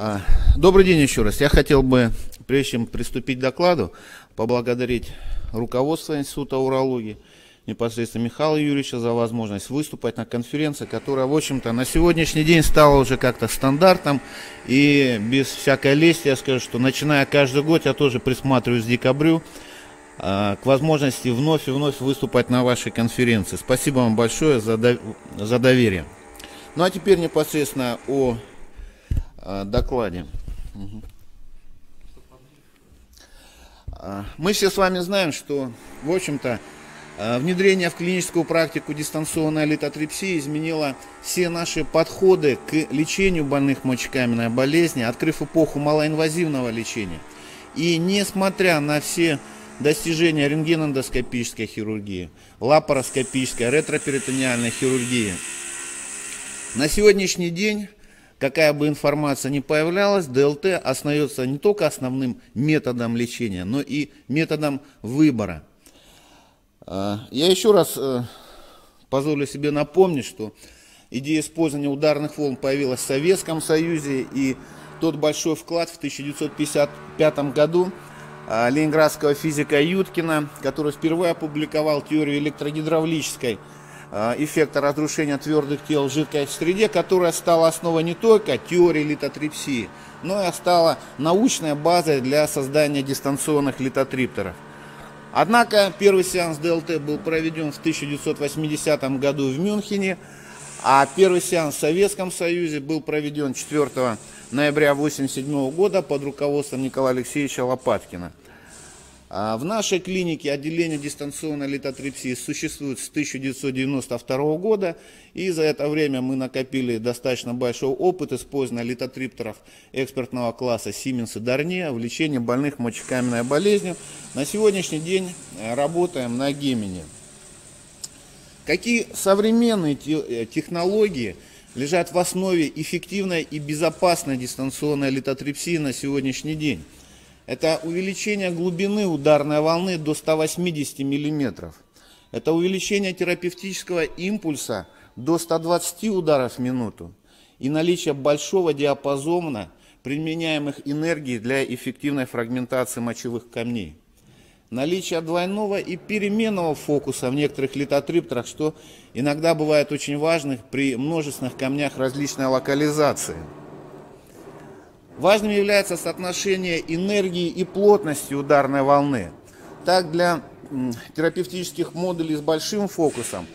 А, добрый день еще раз. Я хотел бы, прежде чем приступить к докладу, поблагодарить руководство Института урологии, непосредственно Михаила Юрьевича за возможность выступать на конференции, которая, в общем-то, на сегодняшний день стала уже как-то стандартом. И без всякой лести я скажу, что начиная каждый год, я тоже присматриваюсь к декабрю, а, к возможности вновь и вновь выступать на вашей конференции. Спасибо вам большое за, за доверие. Ну а теперь непосредственно о докладе. А, мы все с вами знаем, что, в общем-то, э, внедрение в клиническую практику дистанционной литотрипсии изменило все наши подходы к лечению больных мочекаменной болезни, открыв эпоху малоинвазивного лечения. И несмотря на все достижения рентгеноэндоскопической хирургии, лапароскопической, ретроперитониальной хирургии, на сегодняшний день какая бы информация ни появлялась, ДЛТ остается не только основным методом лечения, но и методом выбора. А, я еще раз э, позволю себе напомнить, что идея использования ударных волн появилась в Советском Союзе, и тот большой вклад в 1955 году а, ленинградского физика Юткина, который впервые опубликовал теорию электрогидравлической эффекта разрушения твердых тел в жидкой среде, которая стала основой не только теории литотрипсии, но и стала научной базой для создания дистанционных литотриптеров. Однако первый сеанс ДЛТ был проведен в 1980 году в Мюнхене, а первый сеанс в Советском Союзе был проведен 4 ноября 1987 года под руководством Николая Алексеевича Лопаткина. А в нашей клинике отделение дистанционной литотрипсии существует с 1992 года, и за это время мы накопили достаточно большой опыт использования литотриптеров экспертного класса Siemens и Дарне в лечении больных мочекаменной болезнью. На сегодняшний день э, работаем на Гемине. Какие современные э, технологии лежат в основе эффективной и безопасной дистанционной литотрипсии на сегодняшний день? Это увеличение глубины ударной волны до 180 мм. Это увеличение терапевтического импульса до 120 ударов в минуту. И наличие большого диапазона применяемых энергий для эффективной фрагментации мочевых камней. Наличие двойного и переменного фокуса в некоторых литотриптерах, что иногда бывает очень важно при множественных камнях различной локализации – Важным является соотношение энергии и плотности ударной волны. Так, для терапевтических модулей с большим фокусом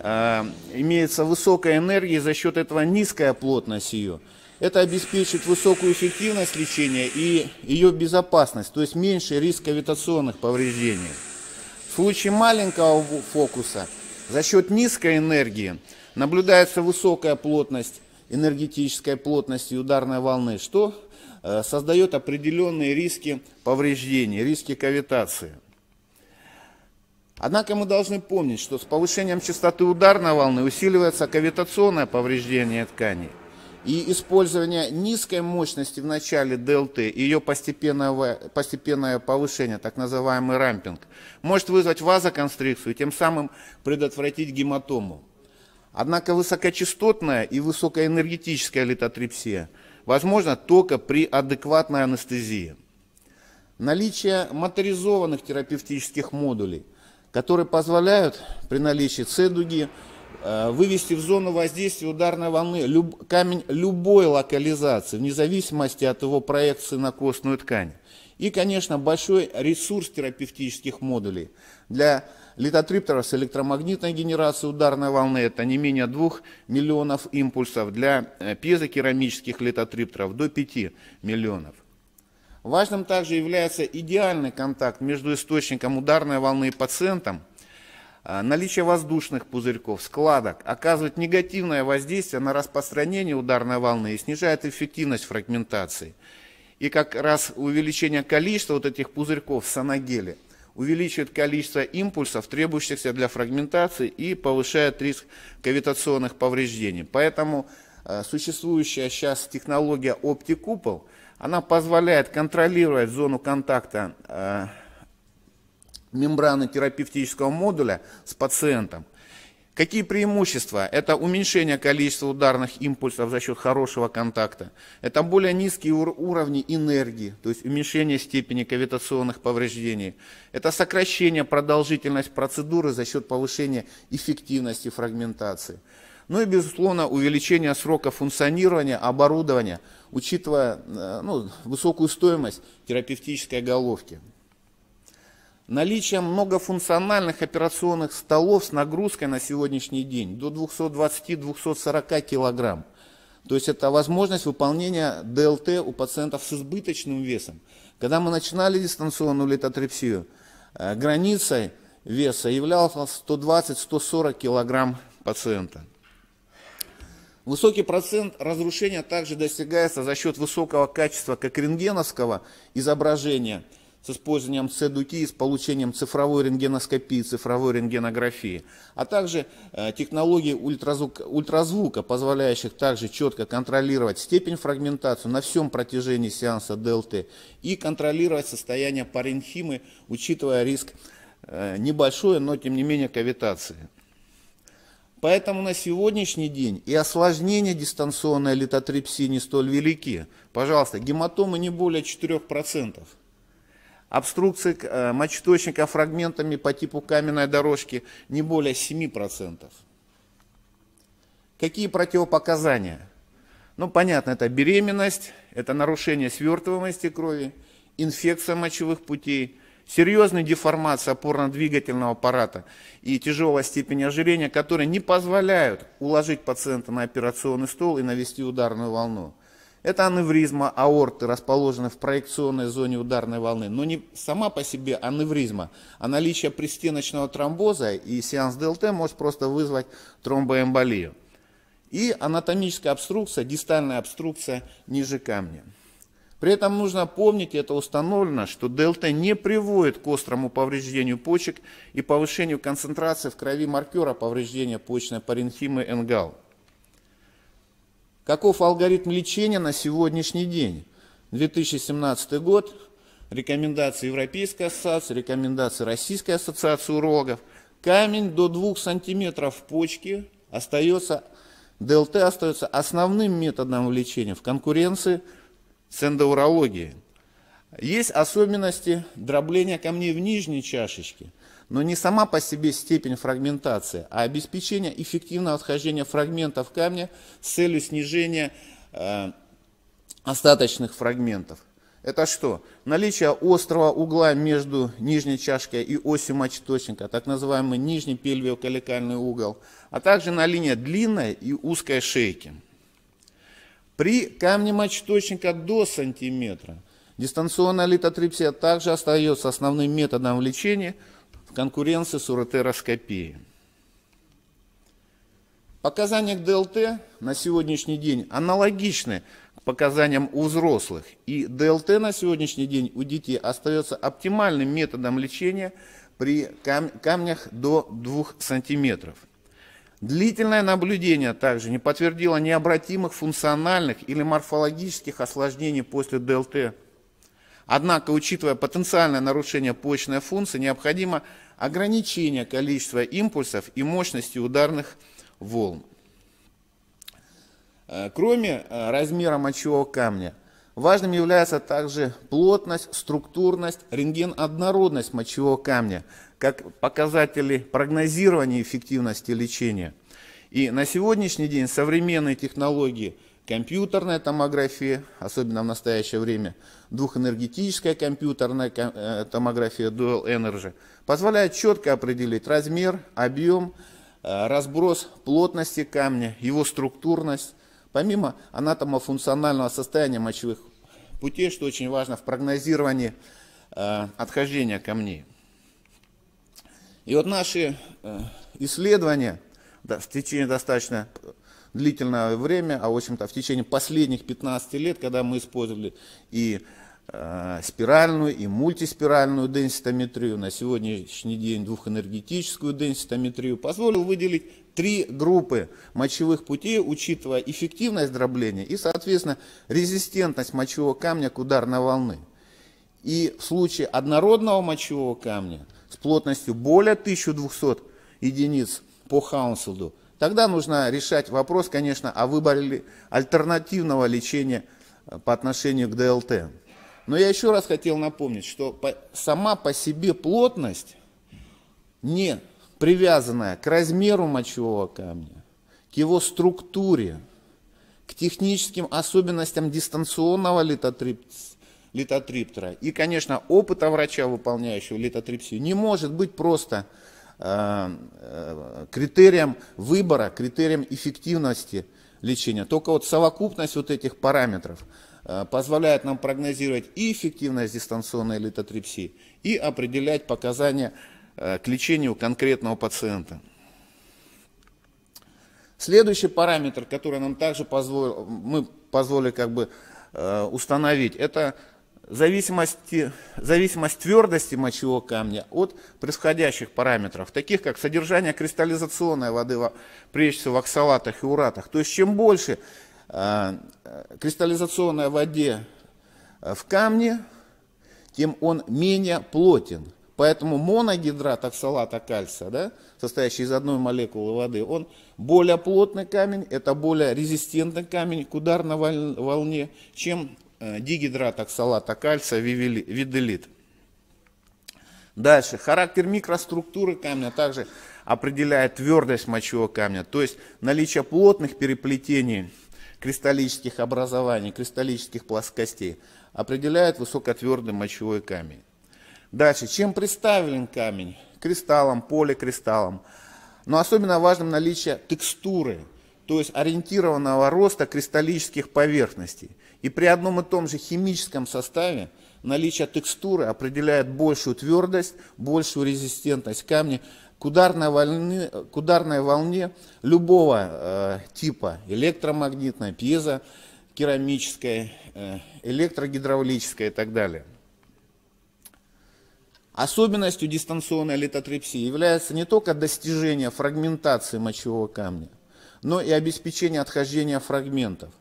э, имеется высокая энергия, за счет этого низкая плотность ее. Это обеспечит высокую эффективность лечения и ее безопасность, то есть меньше риск кавитационных повреждений. В случае маленького фокуса за счет низкой энергии наблюдается высокая плотность энергетической плотности ударной волны, что э, создает определенные риски повреждений, риски кавитации. Однако мы должны помнить, что с повышением частоты ударной волны усиливается кавитационное повреждение тканей. И использование низкой мощности в начале ДЛТ и ее постепенное, постепенное повышение, так называемый рампинг, может вызвать вазоконстрикцию и тем самым предотвратить гематому. Однако высокочастотная и высокоэнергетическая литотрипсия возможна только при адекватной анестезии. Наличие моторизованных терапевтических модулей, которые позволяют при наличии цедуги э, вывести в зону воздействия ударной волны люб, камень любой локализации, вне зависимости от его проекции на костную ткань. И, конечно, большой ресурс терапевтических модулей для литотриптера с электромагнитной генерацией ударной волны, это не менее 2 миллионов импульсов, для э, пьезокерамических литотриптеров до 5 миллионов. Важным также является идеальный контакт между источником ударной волны и пациентом. Э, наличие воздушных пузырьков, складок оказывает негативное воздействие на распространение ударной волны и снижает эффективность фрагментации. И как раз увеличение количества вот этих пузырьков в саногеле – увеличивает количество импульсов, требующихся для фрагментации и повышает риск кавитационных повреждений. Поэтому э, существующая сейчас технология оптикупол, она позволяет контролировать зону контакта э, мембраны терапевтического модуля с пациентом. Какие преимущества? Это уменьшение количества ударных импульсов за счет хорошего контакта. Это более низкие уровни энергии, то есть уменьшение степени кавитационных повреждений. Это сокращение продолжительности процедуры за счет повышения эффективности фрагментации. Ну и, безусловно, увеличение срока функционирования оборудования, учитывая э, ну, высокую стоимость терапевтической головки. Наличие многофункциональных операционных столов с нагрузкой на сегодняшний день до 220-240 кг. То есть это возможность выполнения ДЛТ у пациентов с избыточным весом. Когда мы начинали дистанционную литотрепсию, э, границей веса являлся 120-140 кг пациента. Высокий процент разрушения также достигается за счет высокого качества как рентгеновского изображения – с использованием CDUT, с получением цифровой рентгеноскопии, цифровой рентгенографии, а также э, технологии ультразвука, ультразвука, позволяющих также четко контролировать степень фрагментации на всем протяжении сеанса ДЛТ и контролировать состояние паренхимы, учитывая риск э, небольшой, но тем не менее кавитации. Поэтому на сегодняшний день и осложнения дистанционной литотрепсии не столь велики. Пожалуйста, гематомы не более 4% обструкции э, мочеточника фрагментами по типу каменной дорожки не более 7%. Какие противопоказания? Ну, понятно, это беременность, это нарушение свертываемости крови, инфекция мочевых путей, серьезная деформация опорно-двигательного аппарата и тяжелая степень ожирения, которые не позволяют уложить пациента на операционный стол и навести ударную волну. Это аневризма аорты, расположенная в проекционной зоне ударной волны, но не сама по себе аневризма, а наличие пристеночного тромбоза и сеанс ДЛТ может просто вызвать тромбоэмболию. И анатомическая обструкция, дистальная обструкция ниже камня. При этом нужно помнить, это установлено, что ДЛТ не приводит к острому повреждению почек и повышению концентрации в крови маркера повреждения почечной паренхимы НГАЛ. Каков алгоритм лечения на сегодняшний день? 2017 год, рекомендации Европейской ассоциации, рекомендации Российской ассоциации урологов. Камень до 2 сантиметров почки остается, ДЛТ остается основным методом лечения в конкуренции с эндоурологией. Есть особенности дробления камней в нижней чашечке – но не сама по себе степень фрагментации, а обеспечение эффективного отхождения фрагментов камня с целью снижения э, остаточных фрагментов. Это что? Наличие острого угла между нижней чашкой и осью мочеточника, так называемый нижний пельвиоколикальный угол, а также на линии длинной и узкой шейки. При камне мочеточника до сантиметра дистанционная литотрипсия также остается основным методом лечения – конкуренции с уретероскопией. Показания к ДЛТ на сегодняшний день аналогичны показаниям у взрослых. И ДЛТ на сегодняшний день у детей остается оптимальным методом лечения при кам камнях до 2 см. Длительное наблюдение также не подтвердило необратимых функциональных или морфологических осложнений после ДЛТ. Однако, учитывая потенциальное нарушение почечной функции, необходимо ограничение количества импульсов и мощности ударных волн. Э, кроме э, размера мочевого камня, важным является также плотность, структурность, рентген-однородность мочевого камня, как показатели прогнозирования эффективности лечения. И на сегодняшний день современные технологии – компьютерная томография, особенно в настоящее время, двухэнергетическая компьютерная э, томография Dual Energy, позволяет четко определить размер, объем, э, разброс плотности камня, его структурность, помимо анатомофункционального состояния мочевых путей, что очень важно в прогнозировании э, отхождения камней. И вот наши исследования в течение достаточно длительное время, а в общем-то в течение последних 15 лет, когда мы использовали и э, спиральную, и мультиспиральную денситометрию, на сегодняшний день двухэнергетическую денситометрию, позволил выделить три группы мочевых путей, учитывая эффективность дробления и, соответственно, резистентность мочевого камня к ударной волны. И в случае однородного мочевого камня с плотностью более 1200 единиц по Хаунселду, тогда нужно решать вопрос, конечно, о выборе альтернативного лечения э, по отношению к ДЛТ. Но я еще раз хотел напомнить, что сама по себе плотность, не привязанная к размеру мочевого камня, к его структуре, к техническим особенностям дистанционного литотриптера и, конечно, опыта врача, выполняющего литотрипсию, не может быть просто э, э, критерием выбора, критерием эффективности лечения. Только вот совокупность вот этих параметров э, позволяет нам прогнозировать и эффективность дистанционной литотрипсии, и определять показания к лечению конкретного пациента. Следующий параметр, который нам также позволил, мы позволили как бы установить, это зависимости, зависимость твердости мочевого камня от происходящих параметров, таких как содержание кристаллизационной воды, прежде всего в оксалатах и уратах. То есть чем больше э, кристаллизационной воде э, в камне, тем он менее плотен. Поэтому моногидрат оксалата кальция, да, состоящий из одной молекулы воды, он более плотный камень, это более резистентный камень к ударной волне, чем дигидрат оксалата кальция виделит. Дальше. Характер микроструктуры камня также определяет твердость мочевого камня, то есть наличие плотных переплетений кристаллических образований, кристаллических плоскостей определяет высокотвердый мочевой камень. Дальше, чем представлен камень? Кристаллом, поликристаллом. Но особенно важным наличие текстуры, то есть ориентированного роста кристаллических поверхностей. И при одном и том же химическом составе наличие текстуры определяет большую твердость, большую резистентность камня к ударной волне, к ударной волне любого э, типа, электромагнитной, пьезокерамической, э, электрогидравлической и так далее. Особенностью дистанционной литотрипсии является не только достижение фрагментации мочевого камня, но и обеспечение отхождения фрагментов.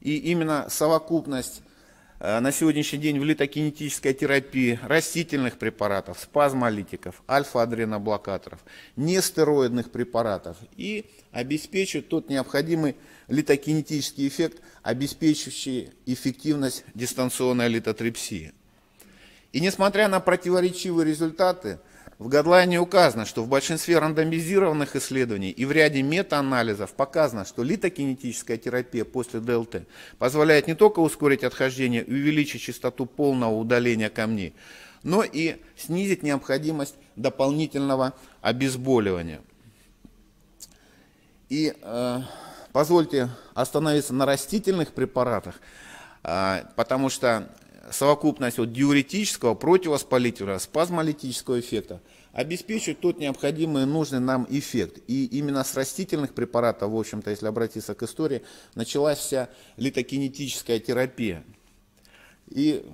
И именно совокупность э, на сегодняшний день в литокинетической терапии растительных препаратов, спазмолитиков, альфа-адреноблокаторов, нестероидных препаратов и обеспечивает тот необходимый литокинетический эффект, обеспечивающий эффективность дистанционной литотрипсии. И несмотря на противоречивые результаты, в гадлайне указано, что в большинстве рандомизированных исследований и в ряде метаанализов показано, что литокинетическая терапия после ДЛТ позволяет не только ускорить отхождение и увеличить частоту полного удаления камней, но и снизить необходимость дополнительного обезболивания. И э, позвольте остановиться на растительных препаратах, э, потому что совокупность вот диуретического, противовоспалительного, спазмолитического эффекта обеспечивает тот необходимый нужный нам эффект. И именно с растительных препаратов, в общем-то, если обратиться к истории, началась вся литокинетическая терапия. И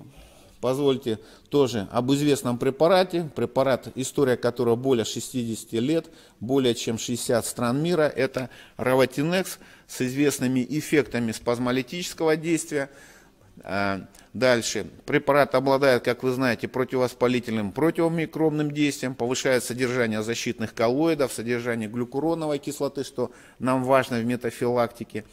позвольте тоже об известном препарате, препарат, история которого более 60 лет, более чем 60 стран мира, это Раватинекс с известными эффектами спазмолитического действия, дальше. Препарат обладает, как вы знаете, противовоспалительным противомикробным действием, повышает содержание защитных коллоидов, содержание глюкуроновой кислоты, что нам важно в метафилактике.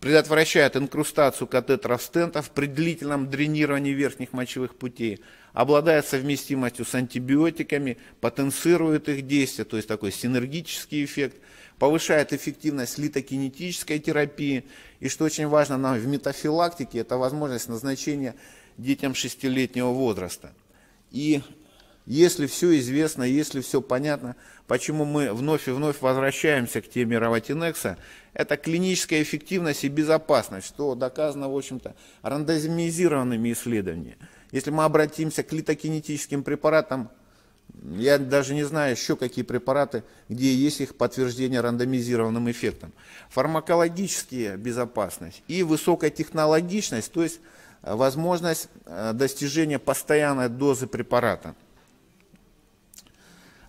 Предотвращает инкрустацию катетеров стентов при длительном дренировании верхних мочевых путей. Обладает совместимостью с антибиотиками, потенцирует их действие, то есть такой синергический эффект – повышает эффективность литокинетической терапии. И что очень важно нам в метафилактике, это возможность назначения детям шестилетнего возраста. И если все известно, если все понятно, почему мы вновь и вновь возвращаемся к теме раватинекса, это клиническая эффективность и безопасность, что доказано, в общем-то, рандомизированными исследованиями. Если мы обратимся к литокинетическим препаратам, я даже не знаю еще какие препараты, где есть их подтверждение рандомизированным эффектом. Фармакологические безопасность и высокая технологичность, то есть э, возможность э, достижения постоянной дозы препарата.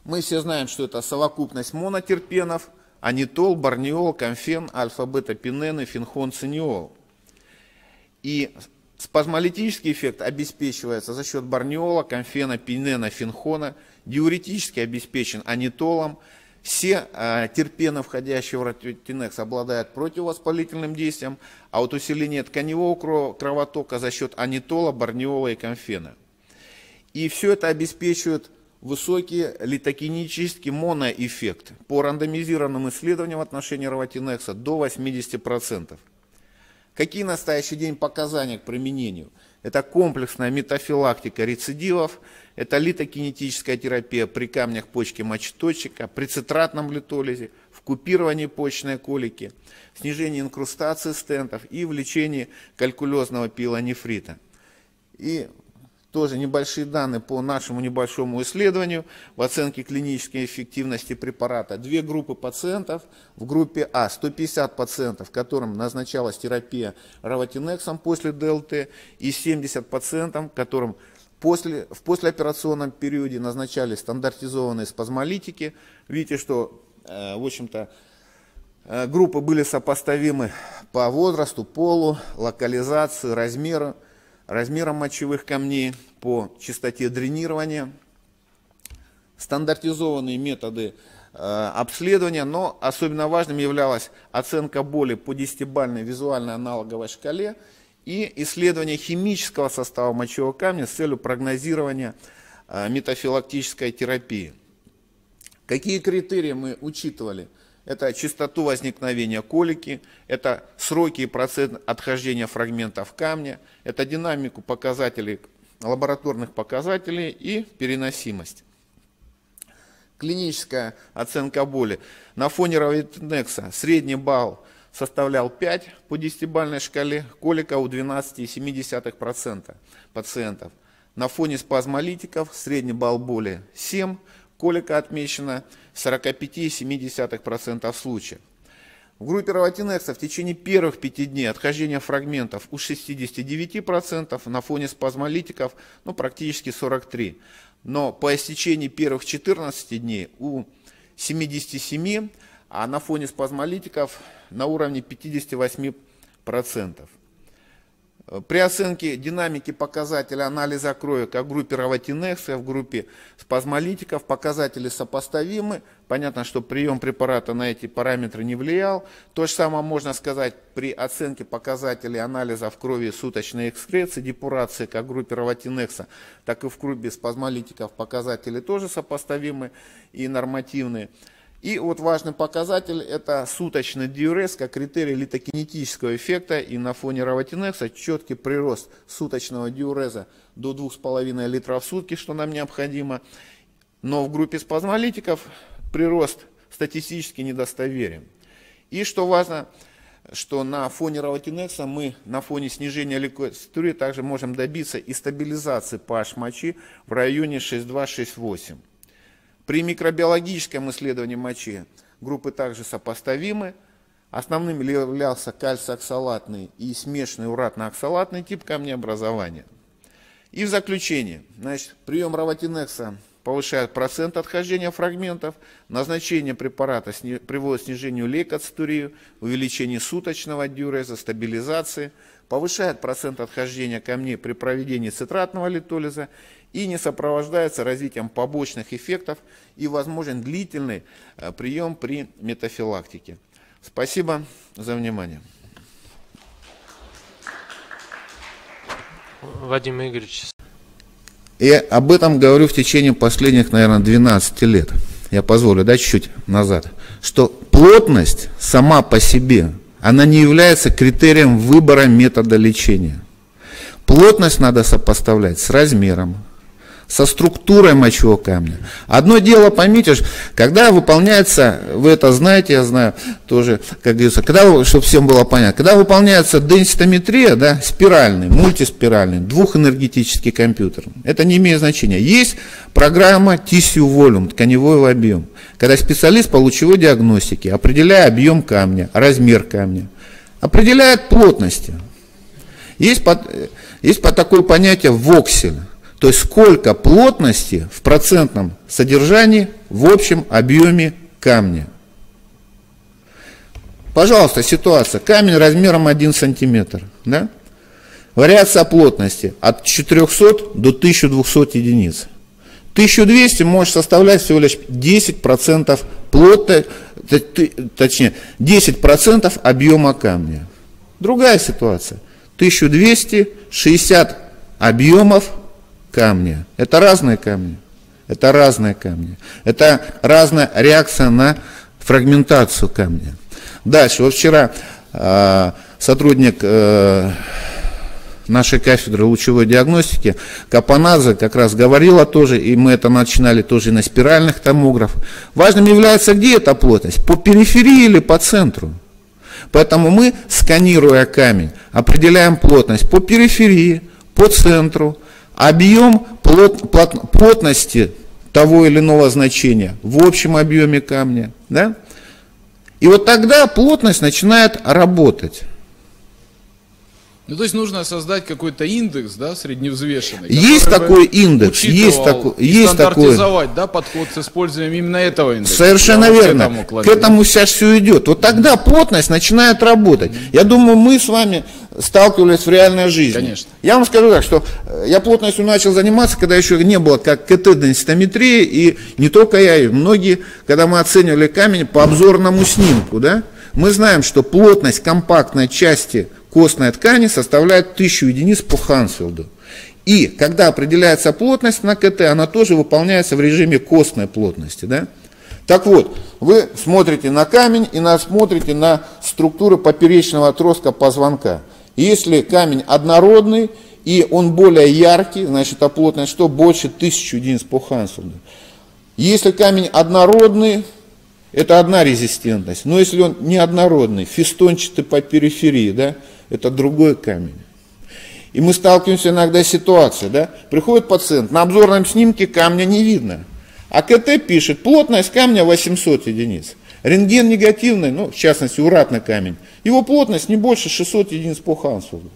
Мы все знаем, что это совокупность монотерпенов, анитол, барниол, конфен, альфа-бета-пинены, фенхонциниол. И Спазмолитический эффект обеспечивается за счет барниола, конфена, пинена, фенхона. Диуретически обеспечен анитолом, Все э, терпены, входящие в ротинекс, обладают противовоспалительным действием, а вот усиление тканевого кровотока за счет анитола, барниола и конфена. И все это обеспечивает высокий литокинический моноэффект по рандомизированным исследованиям в отношении роватинекса до 80%. Какие в настоящий день показания к применению? Это комплексная метафилактика рецидивов, это литокинетическая терапия при камнях почки мочеточека, при цитратном литолизе, в купировании почечной колики, снижении инкрустации стентов и в лечении калькулезного пилонефрита. И тоже небольшие данные по нашему небольшому исследованию в оценке клинической эффективности препарата. Две группы пациентов. В группе А 150 пациентов, которым назначалась терапия равотинексом после ДЛТ, и 70 пациентов, которым после, в послеоперационном периоде назначали стандартизованные спазмолитики. Видите, что, э, в общем-то, э, группы были сопоставимы по возрасту, полу, локализации, размеру размером мочевых камней, по частоте дренирования, стандартизованные методы э, обследования, но особенно важным являлась оценка боли по десятибальной визуальной аналоговой шкале и исследование химического состава мочевого камня с целью прогнозирования э, метафилактической терапии. Какие критерии мы учитывали? Это частоту возникновения колики, это сроки и процент отхождения фрагментов камня, это динамику показателей, лабораторных показателей и переносимость. Клиническая оценка боли. На фоне равитнекса средний балл составлял 5 по 10-бальной шкале, колика у 12,7% пациентов. На фоне спазмолитиков средний балл боли 7, колика отмечена 45,7% случаев. В группе раватинекса в течение первых пяти дней отхождение фрагментов у 69%, на фоне спазмолитиков ну, практически 43%. Но по истечении первых 14 дней у 77%, а на фоне спазмолитиков на уровне 58%. При оценке динамики показателя анализа крови как в группе раватинекса, в группе спазмолитиков показатели сопоставимы. Понятно, что прием препарата на эти параметры не влиял. То же самое можно сказать при оценке показателей анализа в крови суточной экскреции, депурации как в группе раватинекса, так и в группе спазмолитиков показатели тоже сопоставимы и нормативные. И вот важный показатель – это суточный диурез как критерий литокинетического эффекта. И на фоне равотинекса четкий прирост суточного диуреза до 2,5 литров в сутки, что нам необходимо. Но в группе спазмолитиков прирост статистически недостоверен. И что важно, что на фоне равотинекса мы на фоне снижения лейкоцитурии также можем добиться и стабилизации pH мочи в районе 6,2-6,8. При микробиологическом исследовании мочи группы также сопоставимы. Основным являлся кальциоксалатный и смешанный уратно-оксалатный тип камнеобразования. И в заключение, значит, прием раватинекса повышает процент отхождения фрагментов, назначение препарата сни, приводит к снижению лейкоцитурии, увеличению суточного диуреза, стабилизации, повышает процент отхождения камней при проведении цитратного литолиза и не сопровождается развитием побочных эффектов и возможен длительный э, прием при метафилактике. Спасибо за внимание. Вадим Игоревич. И об этом говорю в течение последних, наверное, 12 лет. Я позволю, да, чуть-чуть назад. Что плотность сама по себе, она не является критерием выбора метода лечения. Плотность надо сопоставлять с размером, со структурой мочевого камня. Одно дело, поймите, когда выполняется, вы это знаете, я знаю тоже, как говорится, когда, чтобы всем было понятно, когда выполняется денситометрия, да, спиральный, мультиспиральный, двухэнергетический компьютер, это не имеет значения. Есть программа Tissue Volume, тканевой объем, когда специалист по лучевой диагностике, определяя объем камня, размер камня, определяет плотности. Есть, под, есть под такое понятие воксель. То есть сколько плотности в процентном содержании в общем объеме камня. Пожалуйста, ситуация. Камень размером 1 сантиметр. Да? Вариация плотности от 400 до 1200 единиц. 1200 может составлять всего лишь 10% плота, точнее, 10% объема камня. Другая ситуация. 1260 объемов камня. Это разные камни. Это разные камни. Это разная реакция на фрагментацию камня. Дальше. Вот вчера э, сотрудник э, нашей кафедры лучевой диагностики Капанадзе как раз говорила тоже, и мы это начинали тоже на спиральных томографах. Важным является, где эта плотность, по периферии или по центру. Поэтому мы, сканируя камень, определяем плотность по периферии, по центру, объем плот, плот, плотности того или иного значения в общем объеме камня. Да? И вот тогда плотность начинает работать. Ну, то есть нужно создать какой-то индекс, да, средневзвешенный. Есть такой индекс, есть такой, есть такой. да, подход с использованием именно этого индекса. Совершенно верно. К этому, к этому сейчас все идет. Вот тогда плотность начинает работать. Mm-hmm. Я думаю, мы с вами сталкивались в реальной жизни. Конечно. Я вам скажу так, что э, я плотностью начал заниматься, когда еще не было как КТ-денситометрии, и не только я, и многие, когда мы оценивали камень по обзорному снимку, да, мы знаем, что плотность компактной части костной ткани составляет 1000 единиц по Хансфилду. И когда определяется плотность на КТ, она тоже выполняется в режиме костной плотности. Да? Так вот, вы смотрите на камень и на, смотрите на структуру поперечного отростка позвонка. Если камень однородный и он более яркий, значит, а плотность что? Больше 1000 единиц по Хансфилду. Если камень однородный, это одна резистентность. Но если он неоднородный, фистончатый по периферии, да, это другой камень. И мы сталкиваемся иногда с ситуацией, да, приходит пациент, на обзорном снимке камня не видно, а КТ пишет, плотность камня 800 единиц. Рентген негативный, ну, в частности, уратный камень, его плотность не больше 600 единиц по Хансфилду.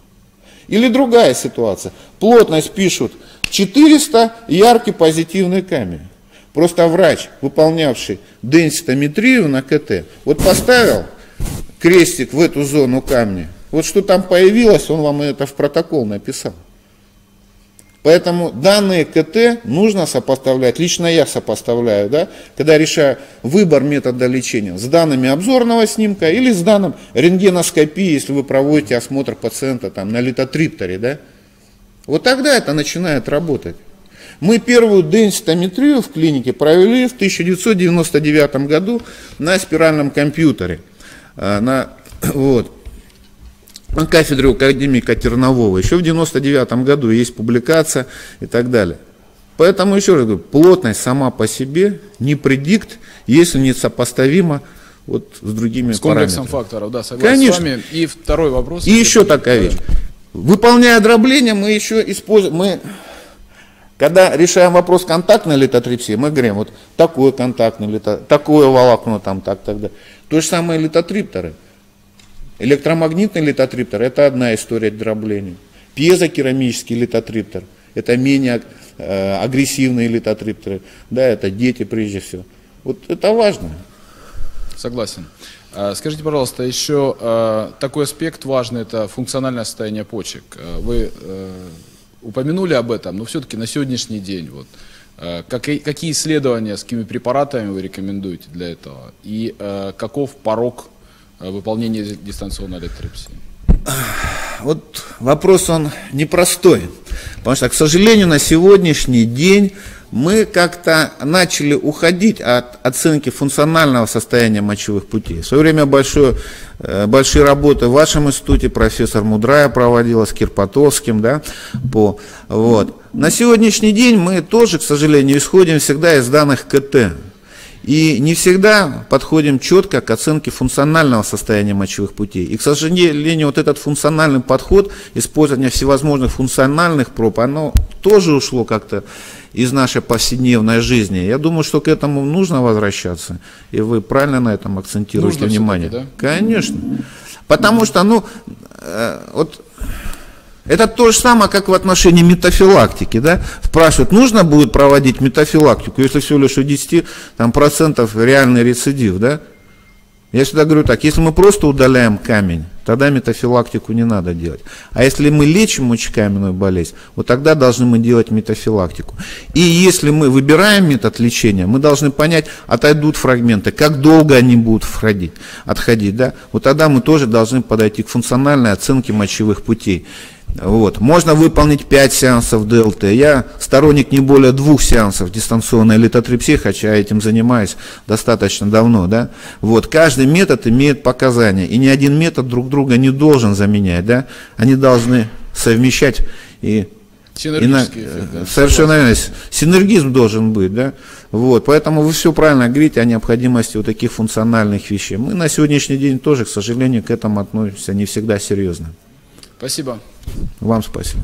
Или другая ситуация, плотность пишут 400, яркий позитивный камень. Просто врач, выполнявший денситометрию на КТ, вот поставил крестик в эту зону камня, вот что там появилось, он вам это в протокол написал. Поэтому данные КТ нужно сопоставлять, лично я сопоставляю, да, когда решаю выбор метода лечения с данными обзорного снимка или с данным рентгеноскопии, если вы проводите осмотр пациента там, на литотрипторе. Да. Вот тогда это начинает работать. Мы первую денситометрию в клинике провели в 1999 году на спиральном компьютере. А, на, вот на кафедре академика Тернового. Еще в 99 году есть публикация и так далее. Поэтому еще раз говорю, плотность сама по себе не предикт, если не сопоставима вот с другими с комплексом параметрами. факторов, да, согласен Конечно. с вами. И второй вопрос. И еще такая вещь. Выполняя дробление, мы еще используем, мы, когда решаем вопрос контактной литотрипсии, мы говорим, вот такое контактное лито, такое волокно там, так, так, так. То же самое литотрипторы – Электромагнитный литотриптор – это одна история дробления. Пьезокерамический литотриптор – это менее э, агрессивные литотрипторы. Да, это дети прежде всего. Вот это важно. Согласен. А, скажите, пожалуйста, еще э, такой аспект важный – это функциональное состояние почек. Э, вы упомянули об этом, но все-таки на сегодняшний день вот, какие исследования, с какими препаратами вы рекомендуете для этого? И каков порог Э, выполнения дистанционной электрипсии? Вот вопрос он непростой, потому что, к сожалению, на сегодняшний день мы как-то начали уходить от оценки функционального состояния мочевых путей. В свое время большое, э, большие работы в вашем институте профессор Мудрая проводила с Кирпатовским, да, по, вот. На сегодняшний день мы тоже, к сожалению, исходим всегда из данных КТ. И не всегда подходим четко к оценке функционального состояния мочевых путей. И, к сожалению, вот этот функциональный подход, использование всевозможных функциональных проб, оно тоже ушло как-то из нашей повседневной жизни. Я думаю, что к этому нужно возвращаться. И вы правильно на этом акцентируете нужно внимание. Да? Конечно. Потому что, ну, э, вот это то же самое, как в отношении метафилактики. Да? Спрашивают, нужно будет проводить метафилактику, если всего лишь у 10 там, процентов реальный рецидив. Да? Я всегда говорю так, если мы просто удаляем камень, тогда метафилактику не надо делать. А если мы лечим мочекаменную болезнь, вот тогда должны мы делать метафилактику. И если мы выбираем метод лечения, мы должны понять, отойдут фрагменты, как долго они будут входить, отходить. Да? Вот тогда мы тоже должны подойти к функциональной оценке мочевых путей. Вот. Можно выполнить 5 сеансов ДЛТ. Я сторонник не более двух сеансов дистанционной литотрипсии, хотя этим занимаюсь достаточно давно. Да? Вот. Каждый метод имеет показания, и ни один метод друг друга не должен заменять. Да? Они должны совмещать и Синергический эффект, да. Совершенно верно. Синергизм должен быть, да. Вот. Поэтому вы все правильно говорите о необходимости вот таких функциональных вещей. Мы на сегодняшний день тоже, к сожалению, к этому относимся не всегда серьезно. Спасибо. Вам спасибо.